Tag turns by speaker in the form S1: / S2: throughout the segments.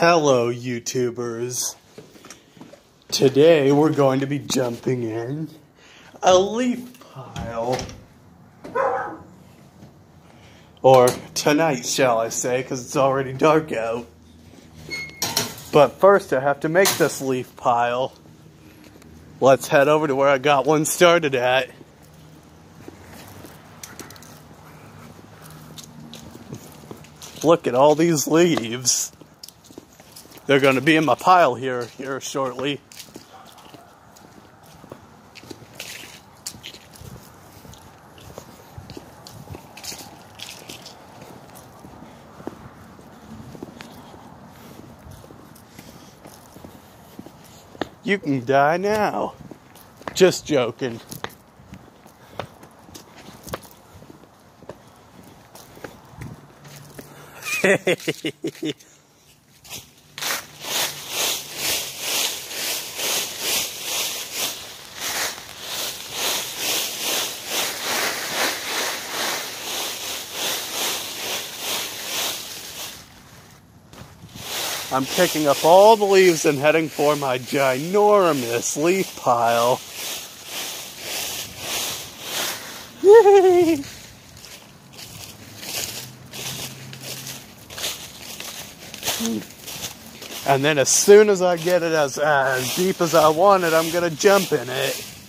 S1: Hello, YouTubers. Today we're going to be jumping in a leaf pile. Or tonight, shall I say, because it's already dark out. But first, I have to make this leaf pile. Let's head over to where I got one started at. Look at all these leaves. They're going to be in my pile here here shortly. You can die now. Just joking. I'm picking up all the leaves and heading for my ginormous leaf pile. Yay! And then as soon as I get it as, as deep as I want it, I'm going to jump in it.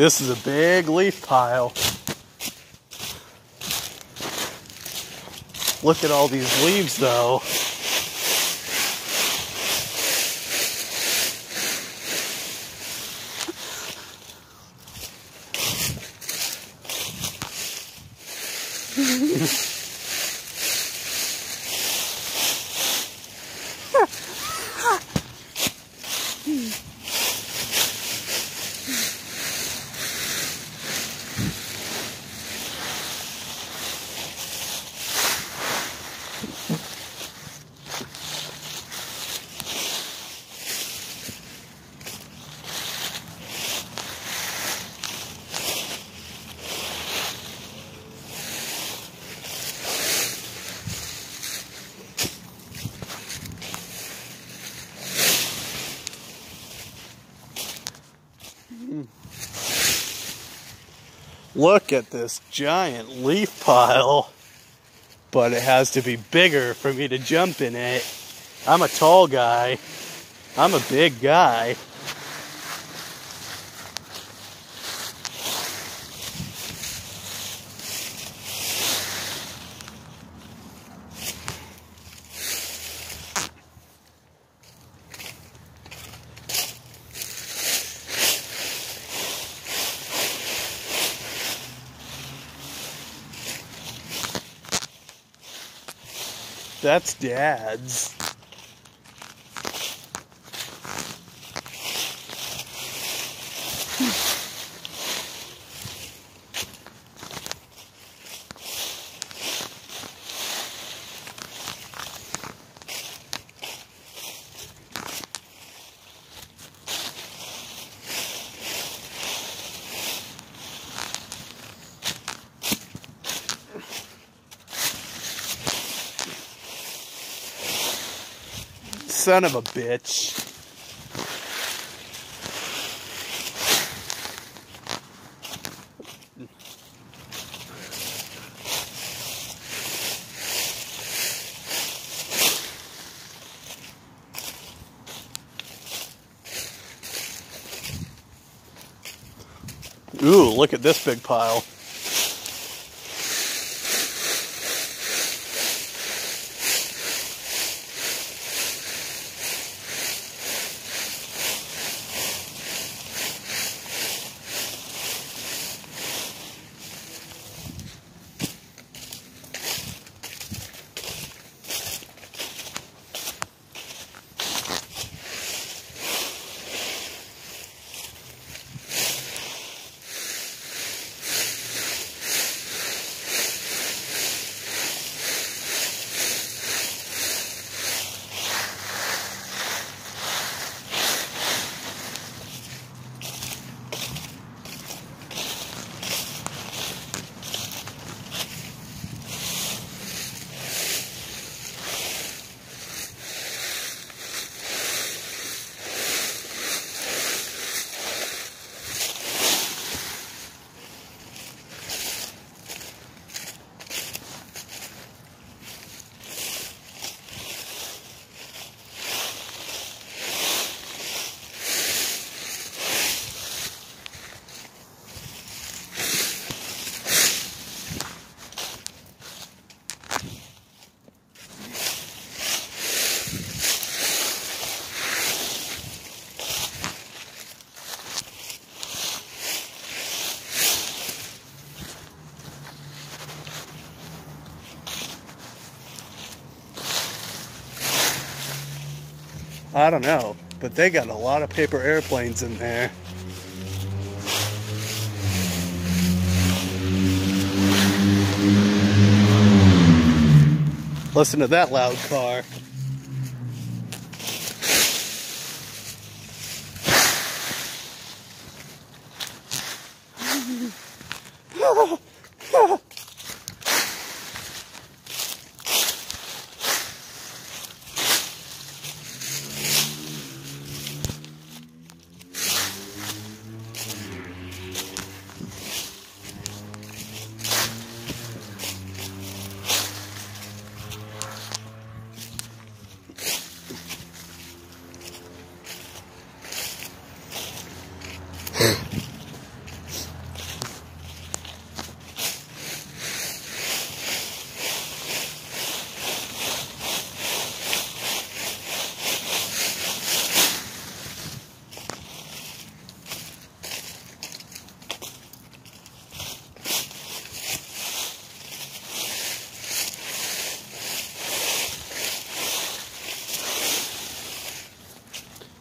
S1: This is a big leaf pile. Look at all these leaves though. Look at this giant leaf pile. But it has to be bigger for me to jump in it. I'm a tall guy. I'm a big guy. That's dad's. Son of a bitch. Ooh, look at this big pile. I don't know, but they got a lot of paper airplanes in there. Listen to that loud car.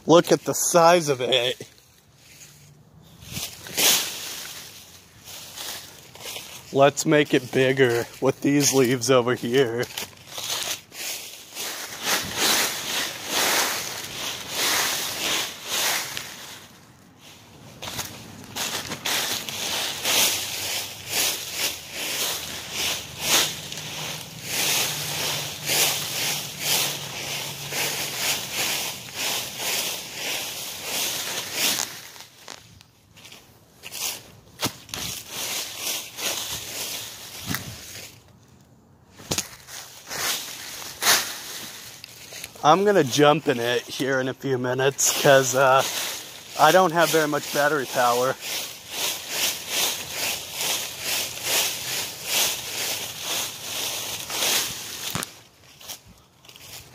S1: Look at the size of it. Let's make it bigger with these leaves over here. I'm gonna jump in it here in a few minutes because uh, I don't have very much battery power.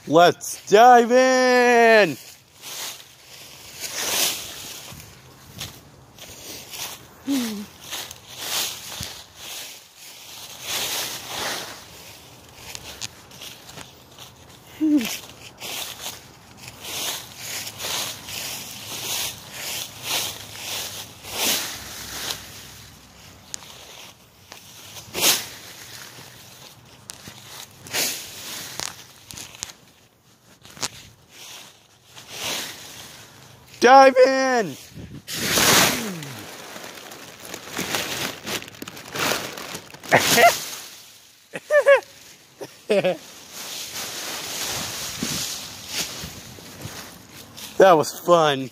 S1: Let's dive in! Dive in! That was fun.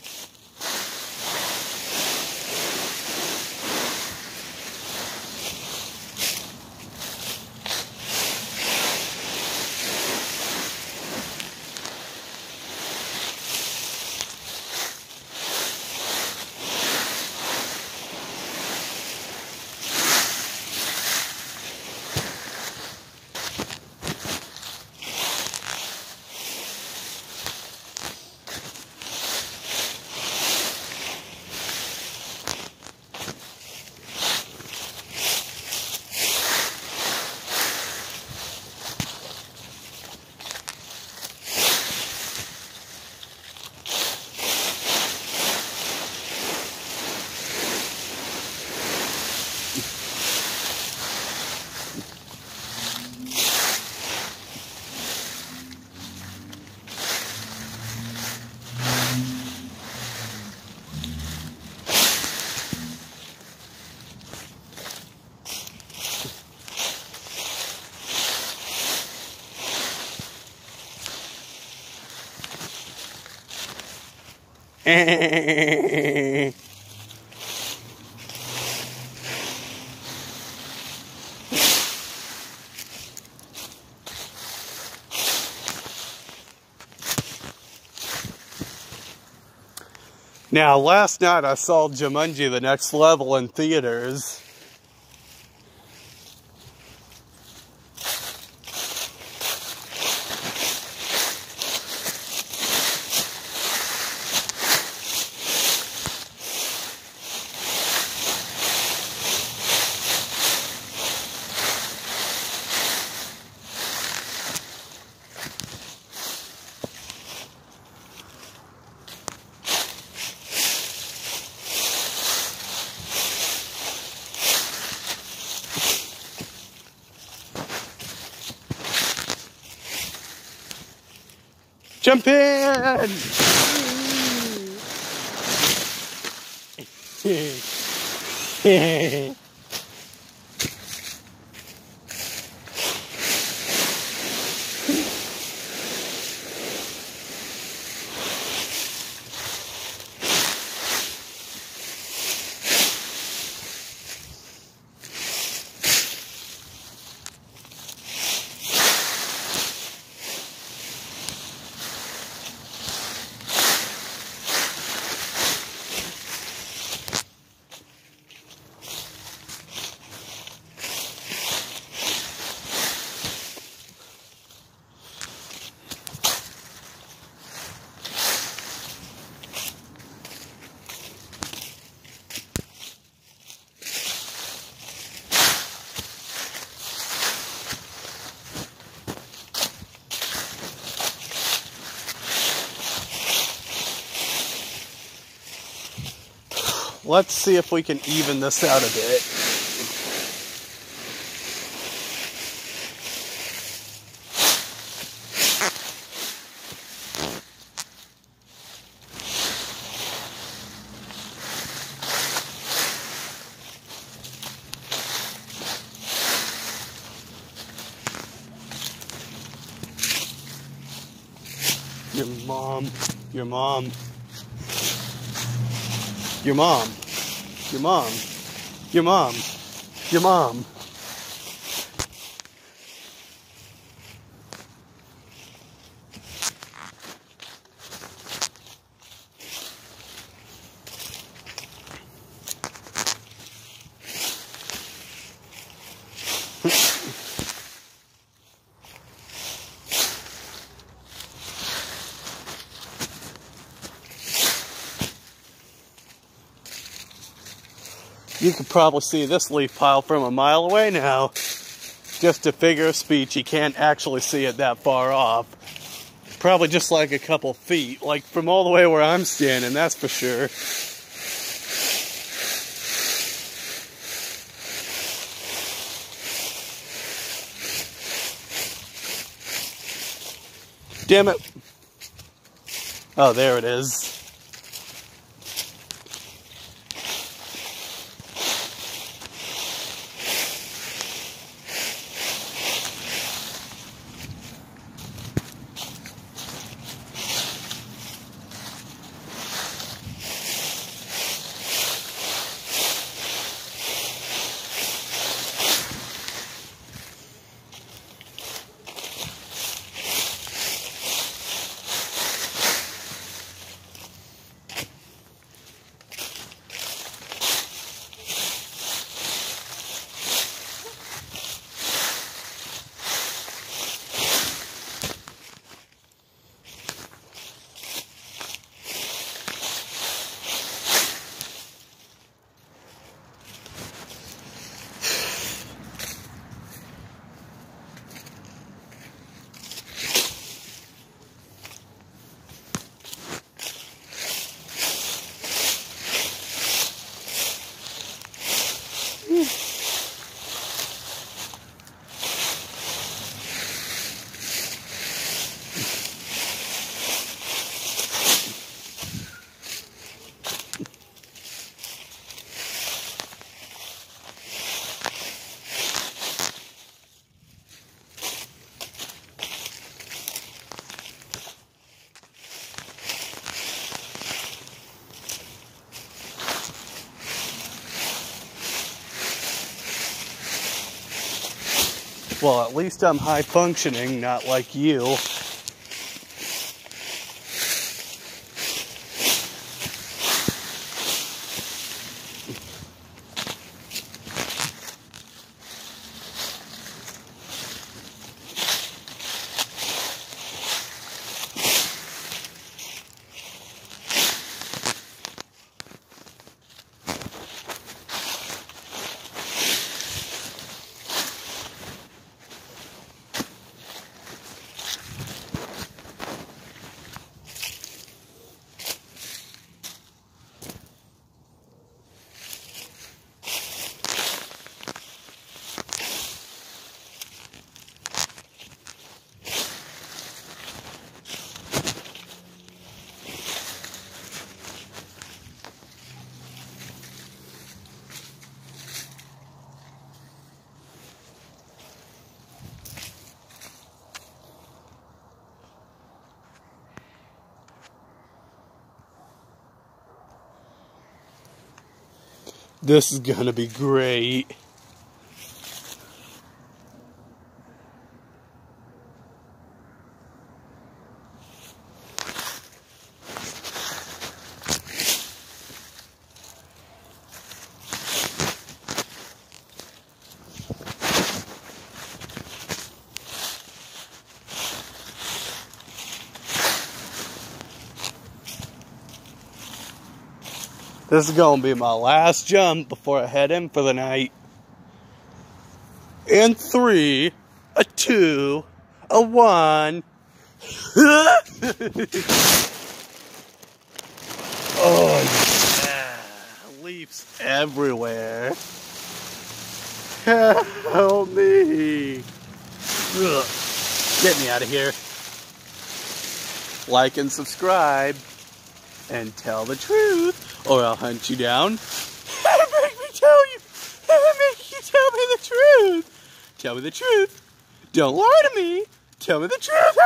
S1: Now, last night I saw Jumanji The Next Level in theaters. Jump in! Let's see if we can even this out a bit. Your mom, your mom. Your mom. Your mom. Your mom. Your mom. You could probably see this leaf pile from a mile away now. Just a figure of speech, you can't actually see it that far off. Probably just like a couple feet, like from all the way where I'm standing, that's for sure. Damn it. Oh, there it is. Well, at least I'm high functioning, not like you. This is gonna be great. This is going to be my last jump before I head in for the night. In three, a two, a one. oh, yeah. Leaves everywhere. Help me. Ugh. Get me out of here. Like and subscribe and tell the truth, or I'll hunt you down. Make me tell you. Make you tell me the truth. Tell me the truth. Don't lie to me. Tell me the truth.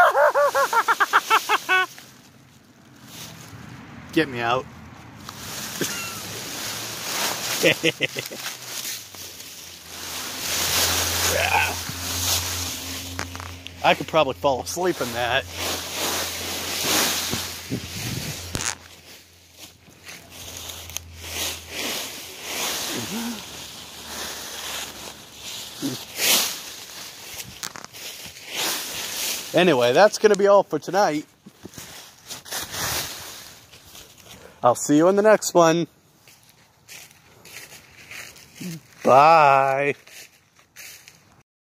S1: Get me out. I could probably fall asleep in that. Anyway, that's going to be all for tonight. I'll see you in the next one. Bye.